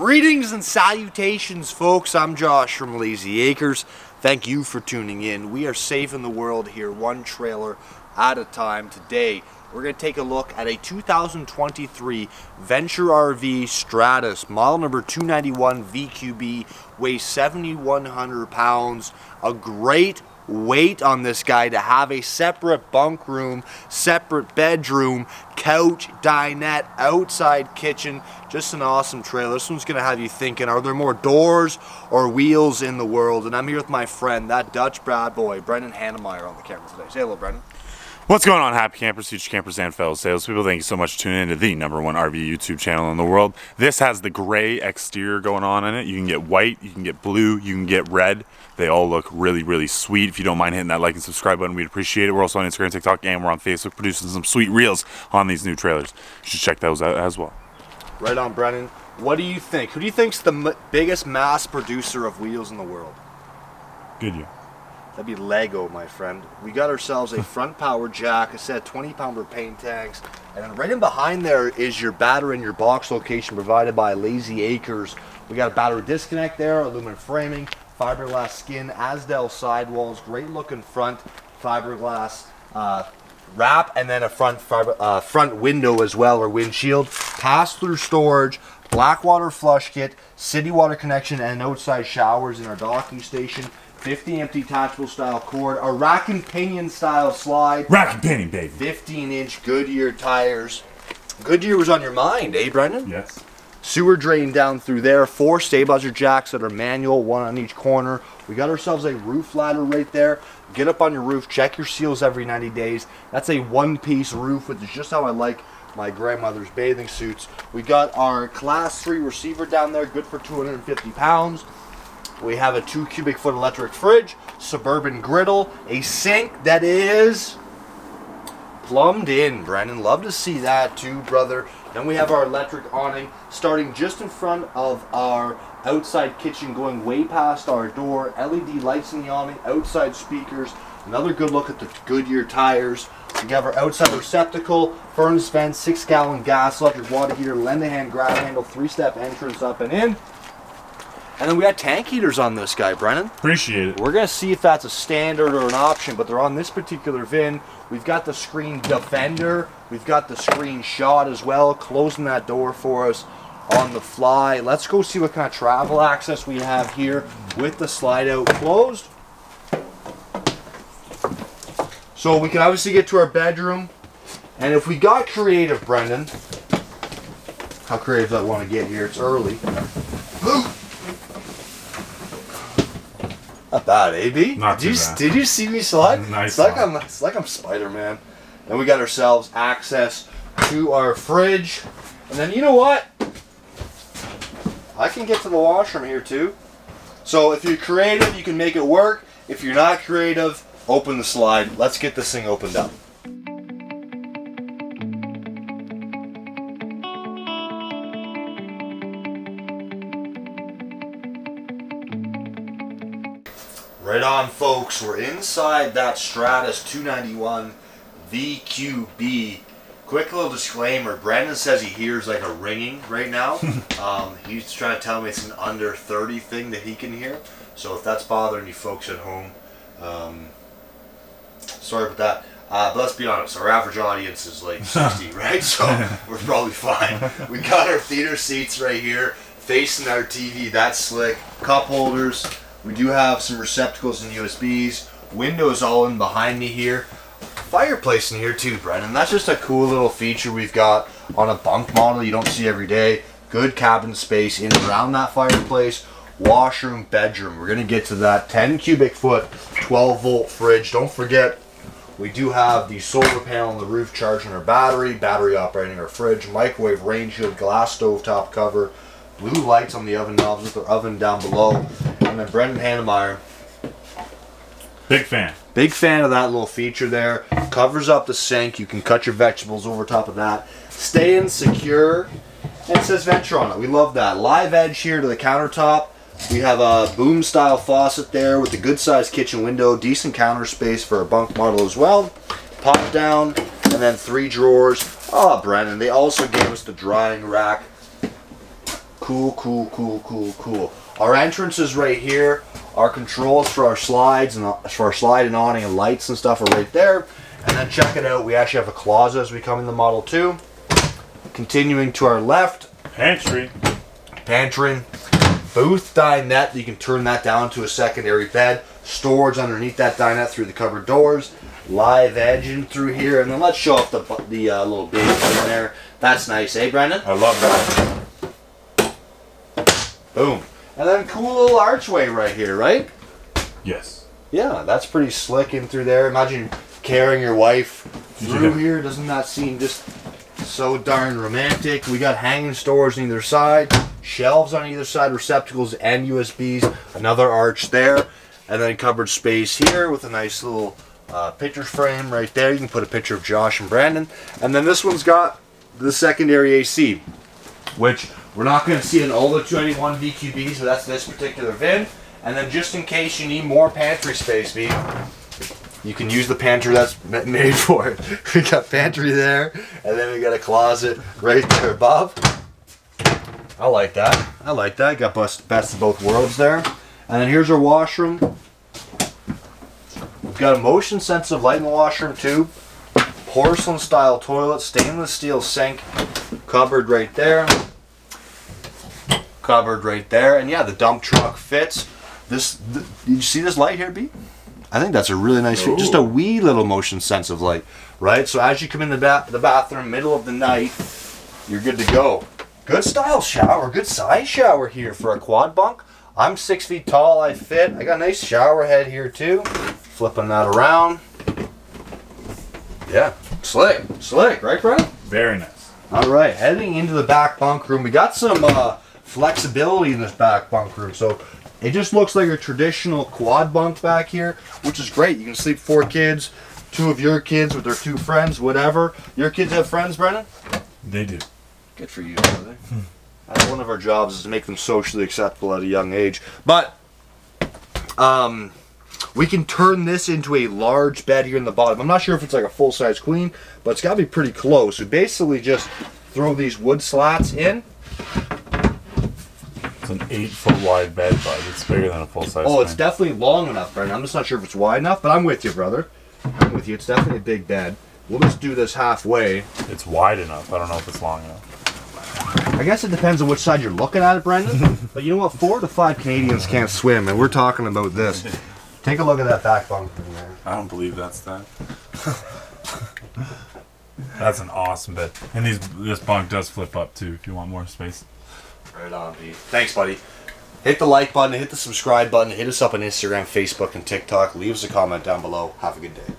Greetings and salutations, folks. I'm Josh from Layzee Acres. Thank you for tuning in. We are saving the world here, one trailer at a time. Today, we're going to take a look at a 2023 Venture RV Stratus, model number 291 VQB, weighs 7,100 pounds. A great weight on this guy to have a separate bunk room, separate bedroom, couch, dinette, outside kitchen. Just an awesome trailer. This one's gonna have you thinking, are there more doors or wheels in the world? And I'm here with my friend, that Dutch Brad boy, Brendan Hannemeyer on the camera today. Say hello, Brendan. What's going on, happy campers, future campers, and fellow salespeople? Thank you so much for tuning in to the number one RV YouTube channel in the world. This has the gray exterior going on in it. You can get white, you can get blue, you can get red. They all look really, really sweet. If you don't mind hitting that like and subscribe button, we'd appreciate it. We're also on Instagram, TikTok, and we're on Facebook producing some sweet reels on these new trailers. You should check those out as well. Right on, Brennan. What do you think? Who do you think's the biggest mass producer of wheels in the world? Goodyear. That'd be Lego, my friend. We got ourselves a front power jack, a set of 20 pounder paint tanks, and then right in behind there is your battery and your box location provided by Layzee Acres. We got a battery disconnect there, aluminum framing, fiberglass skin, Azdel sidewalls, great looking front fiberglass uh, wrap, and then a front fiber, uh, front window as well, or windshield. Pass-through storage, Blackwater flush kit, city water connection, and outside showers in our docking station. 50 empty detachable style cord, a rack and pinion style slide. Rack and pinion, baby. 15 inch Goodyear tires. Goodyear was on your mind, eh, Brendan? Yes. Sewer drain down through there. Four stabilizer jacks that are manual, one on each corner. We got ourselves a roof ladder right there. Get up on your roof, check your seals every 90 days. That's a one piece roof, which is just how I like my grandmother's bathing suits. We got our class 3 receiver down there, good for 250 pounds. We have a two cubic foot electric fridge, suburban griddle, a sink that is plumbed in. Brandon, love to see that too, brother. Then we have our electric awning starting just in front of our outside kitchen, going way past our door. LED lights in the awning, outside speakers. Another good look at the Goodyear tires. We have our outside receptacle, furnace vent, six gallon gas, electric water heater, lend a hand grab handle, three step entrance up and in. And then we got tank heaters on this guy, Brennan. Appreciate it. We're going to see if that's a standard or an option, but they're on this particular VIN. We've got the screen defender. We've got the screen shot as well, closing that door for us on the fly. Let's go see what kind of travel access we have here with the slide out closed. So we can obviously get to our bedroom. And if we got creative, Brendan, how creative do I want to get here? It's early. Not bad, eh, AB. Not did you, bad. Did you see me slide? Nice It's like. I'm. It's like I'm Spider-Man. And we got ourselves access to our fridge, and then you know what? I can get to the washroom here too. So if you're creative, you can make it work. If you're not creative, open the slide. Let's get this thing opened up. Right on, folks. We're inside that Stratus 291 VQB. Quick little disclaimer. Brandon says he hears like a ringing right now. um, he's trying to tell me it's an under 30 thing that he can hear. So if that's bothering you folks at home, um, sorry about that. Uh, but let's be honest, our average audience is like 60, right? So we're probably fine. We got our theater seats right here, facing our TV. That's slick. Cup holders. We do have some receptacles and USBs. Windows all in behind me here. Fireplace in here too, Brendan. That's just a cool little feature we've got on a bunk model you don't see every day. Good cabin space in around that fireplace. Washroom, bedroom. We're gonna get to that. 10 cubic foot, 12 volt fridge. Don't forget, we do have the solar panel on the roof charging our battery, battery operating our fridge, microwave rain shield, glass stove top cover, blue lights on the oven knobs with our oven down below, and then Brendan Hannemeyer. Big fan. Big fan of that little feature there. Covers up the sink. You can cut your vegetables over top of that. Staying secure. And it says Venture on it. We love that. Live edge here to the countertop. We have a boom style faucet there with a good sized kitchen window. Decent counter space for a bunk model as well. Pop down. And then three drawers. Ah, oh, Brennan. They also gave us the drying rack Cool, cool, cool, cool, cool. Our entrance is right here. Our controls for our slides and uh, for our slide and awning and lights and stuff are right there. And then check it out. We actually have a closet as we come in the Model 2. Continuing to our left, Pantry. pantry, booth dinette. You can turn that down to a secondary bed. Storage underneath that dinette through the cupboard doors. Live edge in through here, and then let's show off the the uh, little baby in there. That's nice, eh, Brendan? I love that. Boom. Cool little archway right here, right? Yes. Yeah, that's pretty slick in through there. Imagine carrying your wife through here. Doesn't that seem just so darn romantic? We got hanging stores on either side, shelves on either side, receptacles and USBs, another arch there, and then cupboard space here with a nice little uh, picture frame right there. You can put a picture of Josh and Brandon. And then this one's got the secondary AC, which we're not going to see an older the 291 VQBs, that's this particular VIN. And then just in case you need more pantry space, B, you can use the pantry that's made for it. We got pantry there, and then we got a closet right there above. I like that. I like that. Got best, best of both worlds there. And then here's our washroom. We've got a motion sensitive light in the washroom too. Porcelain style toilet, stainless steel sink, cupboard right there. Cupboard right there, and yeah, the dump truck fits. This, th- did you see this light here, B? I think that's a really nice, Ooh. just a wee little motion sense of light, right? So as you come in the ba- the bathroom, middle of the night, you're good to go. Good style shower, good size shower here for a quad bunk. I'm six feet tall, I fit. I got a nice shower head here too. Flipping that around. Yeah, slick, slick, right, Brent? Very nice. All right, heading into the back bunk room. We got some uh, flexibility in this back bunk room, so it just looks like a traditional quad bunk back here, which is great. You can sleep four kids, two of your kids with their two friends, whatever. Your kids have friends, Brennan? They do. Good for you, brother. That's one of our jobs is to make them socially acceptable at a young age. But um, we can turn this into a large bed here in the bottom. I'm not sure if it's like a full size queen, but it's got to be pretty close. We basically just throw these wood slats in. It's an eight foot wide bed, bud. It's bigger than a full size. Oh, it's definitely long enough, Brendan. I'm just not sure if it's wide enough, but I'm with you, brother. I'm with you. It's definitely a big bed. We'll just do this halfway. It's wide enough. I don't know if it's long enough. I guess it depends on which side you're looking at it, Brendan. but you know what? Four to five Canadians can't swim, and we're talking about this. Take a look at that back bunk thing there. I don't believe that's that. that's an awesome bed. And these this bunk does flip up too if you want more space. Right on, B. Thanks, buddy. Hit the like button, hit the subscribe button, hit us up on Instagram, Facebook, and TikTok. Leave us a comment down below. Have a good day.